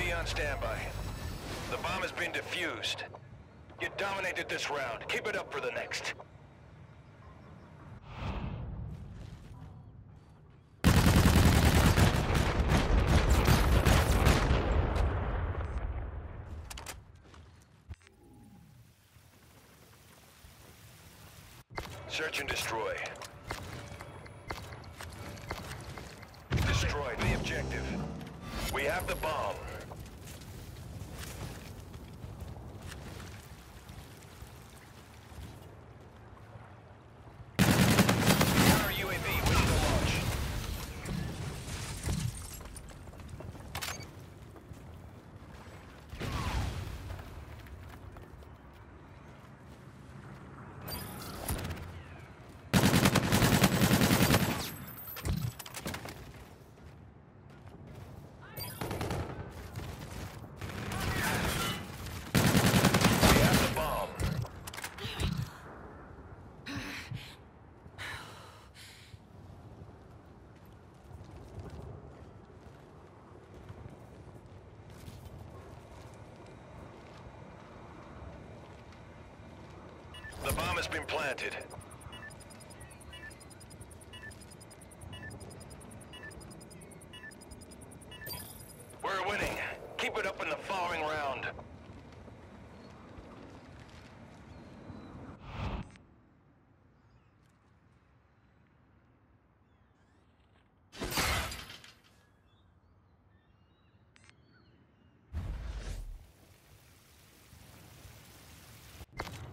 UAV on standby. The bomb has been defused. You dominated this round. Keep it up for the next. Search and destroy. Destroy the objective. We have the bomb. Counter UAV ready to launch. We have the bomb. The bomb has been planted.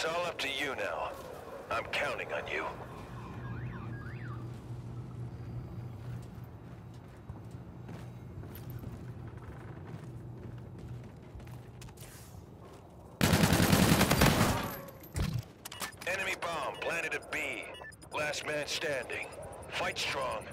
It's all up to you now. I'm counting on you. Enemy bomb planted at B. Last man standing. Fight strong.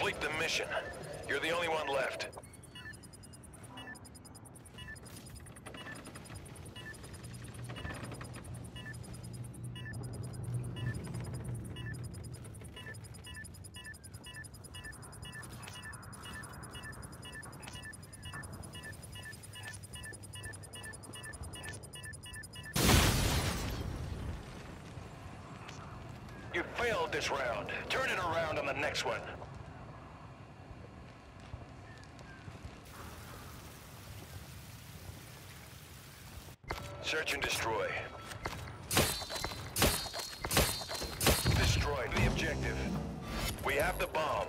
Complete the mission. You're the only one left. You failed this round. Turn it around on the next one. Search and destroy. Destroyed the objective. We have the bomb.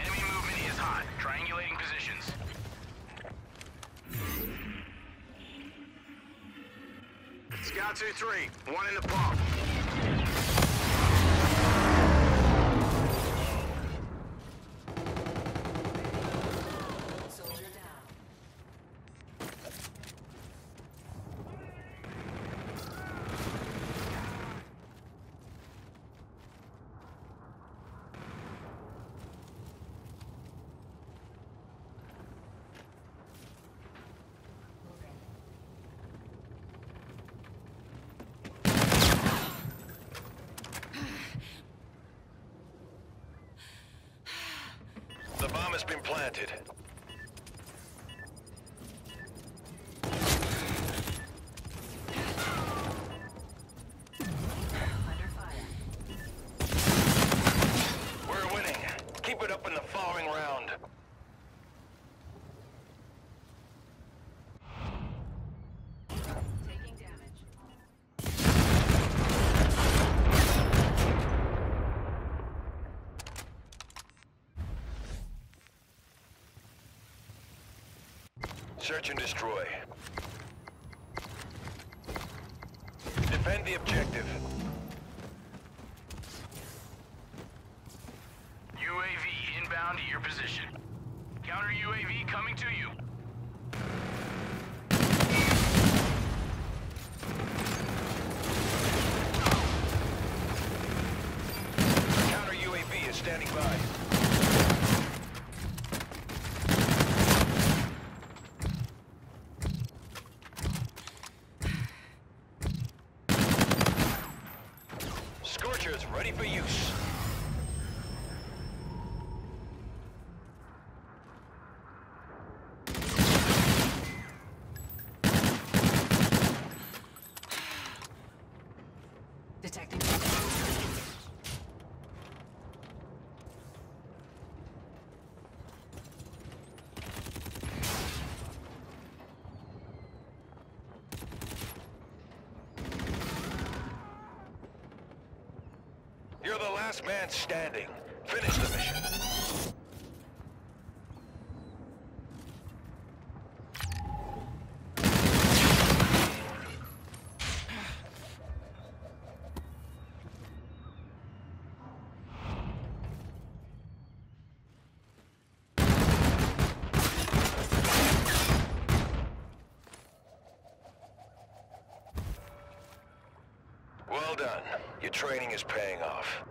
Enemy movement is hot. Triangulating positions. Scout 2-3, one in the pump. Soldier down. The bomb has been planted. Search and destroy. Defend the objective. UAV inbound to your position. Counter UAV coming to you. Counter UAV is standing by. Scorchers ready You're the last man standing. Finish the mission. Well done. Your training is paying off.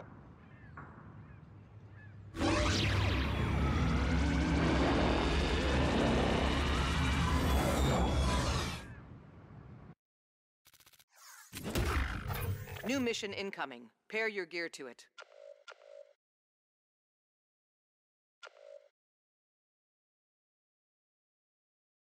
New mission incoming. Pair your gear to it.